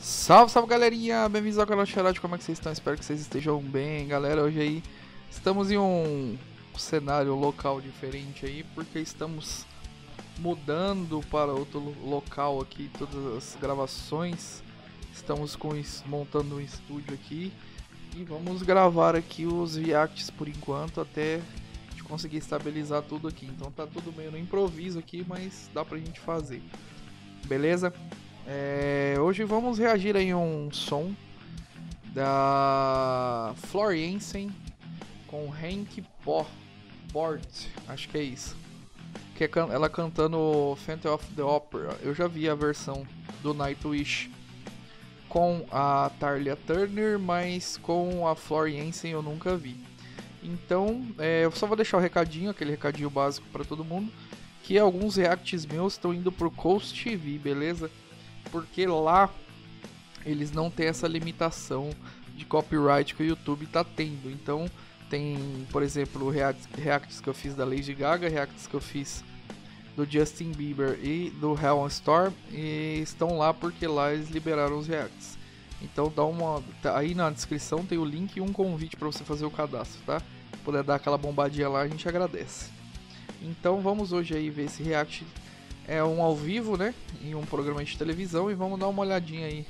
Salve, salve galerinha, bem-vindos ao canal Xarade, como é que vocês estão? Espero que vocês estejam bem, galera. Hoje aí estamos em um cenário local diferente aí, porque estamos mudando para outro local aqui, todas as gravações. Estamos com montando um estúdio aqui e vamos gravar aqui os reacts por enquanto até conseguir estabilizar tudo aqui. Então tá tudo meio no improviso aqui, mas dá pra gente fazer. Beleza? É, hoje vamos reagir em um som da Floriansen com Hank Port, acho que é isso. Que é ela cantando Phantom of the Opera. Eu já vi a versão do Nightwish com a Tarlia Turner, mas com a Floriansen eu nunca vi. Então, é, eu só vou deixar o recadinho, aquele recadinho básico para todo mundo, que alguns reacts meus estão indo pro Coast TV, beleza? Porque lá eles não têm essa limitação de copyright que o YouTube está tendo. Então tem, por exemplo, reacts, reacts que eu fiz da Lady Gaga, reacts que eu fiz do Justin Bieber e do Hell Storm e estão lá porque lá eles liberaram os reacts. Então dá uma tá, aí na descrição tem o link e um convite para você fazer o cadastro, tá? Se puder dar aquela bombadinha lá, a gente agradece. Então vamos hoje aí ver esse react é um ao vivo, né? Em um programa de televisão e vamos dar uma olhadinha aí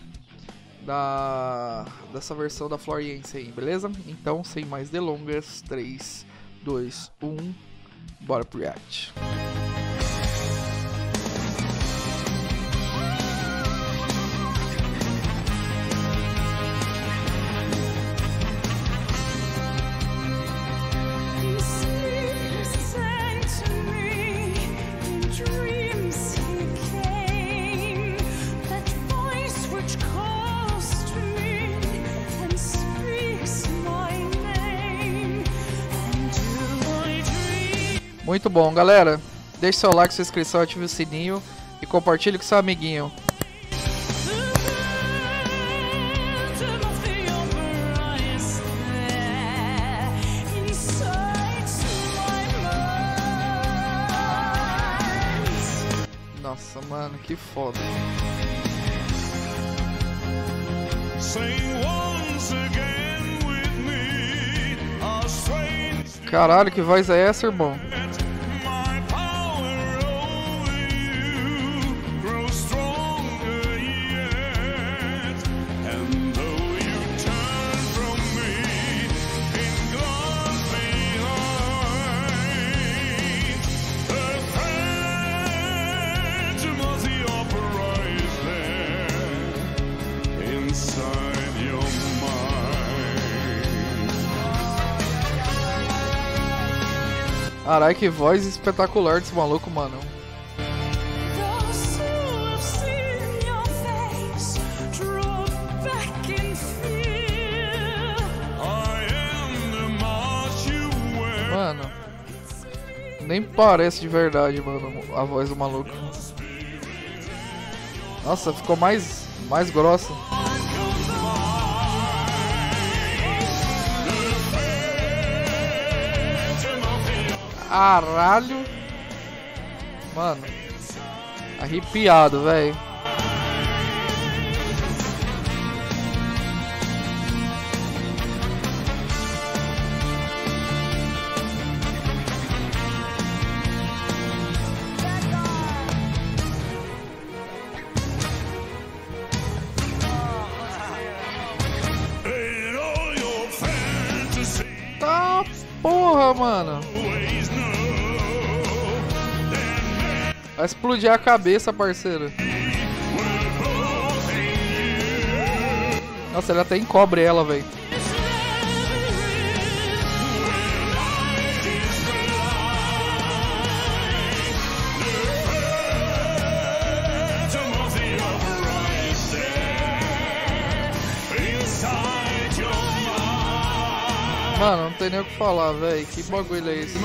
da dessa versão da Floriense aí, beleza? Então, sem mais delongas, 3, 2, 1, bora pro react. Muito bom, galera. Deixe seu like, sua inscrição, ative o sininho e compartilhe com seu amiguinho. Nossa, mano, que foda. Caralho, que voz é essa, irmão? Caralho, que voz espetacular desse maluco, mano. Mano, nem parece de verdade, mano, a voz do maluco. Nossa, ficou mais, mais grossa. Caralho. Mano. Arrepiado, velho. Mano. Vai explodir a cabeça, parceiro. Nossa, ele até encobre ela, velho. Mano, não tem nem o que falar, velho. Que bagulho é esse?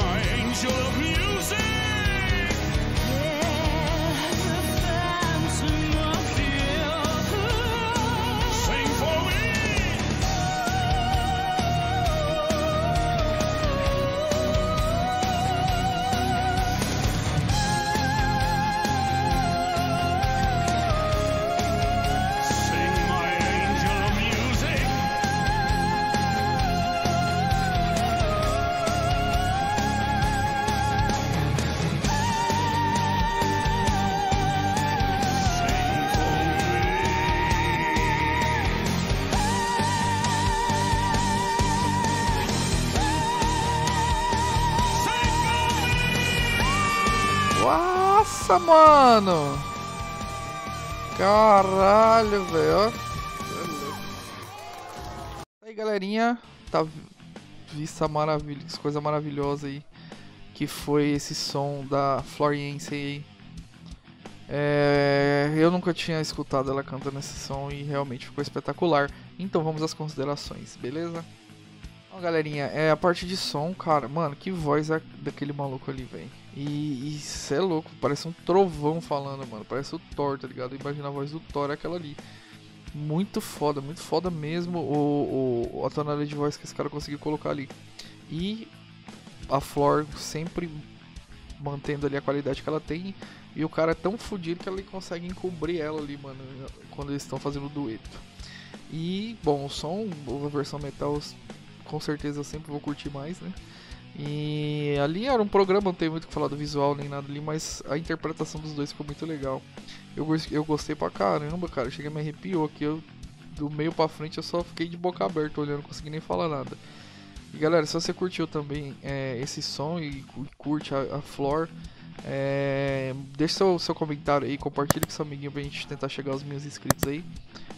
Mano! Caralho, velho. Aí, galerinha. Tá vista maravilha, que coisa maravilhosa aí. Que foi esse som da Floriense aí. É, eu nunca tinha escutado ela cantando esse som e realmente ficou espetacular. Então vamos às considerações, beleza? Então, galerinha, é a parte de som, cara, mano, que voz é daquele maluco ali, velho. E isso é louco, parece um trovão falando, mano. Parece o Thor, tá ligado? Imagina a voz do Thor, é aquela ali. Muito foda, muito foda mesmo o, o, a tonalidade de voz que esse cara conseguiu colocar ali. E a Flor sempre mantendo ali a qualidade que ela tem. E o cara é tão fodido que ele consegue encobrir ela ali, mano, quando eles estão fazendo o dueto. E, bom, o som, a versão metal, com certeza eu sempre vou curtir mais, né? E ali era um programa, não tem muito o que falar do visual nem nada ali, mas a interpretação dos dois ficou muito legal. Eu, eu gostei pra caramba, cara. Cheguei me arrepiou aqui. Eu, do meio pra frente eu só fiquei de boca aberta olhando, não consegui nem falar nada. E galera, se você curtiu também é, esse som e curte a, a Flor, é, deixe seu, seu comentário aí, compartilhe com seu amiguinho pra gente tentar chegar aos meus inscritos aí.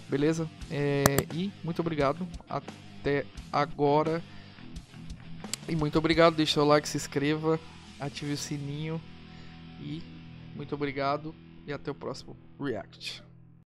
Beleza? É, e muito obrigado. Até agora. E muito obrigado, deixe seu like, se inscreva, ative o sininho e muito obrigado e até o próximo React.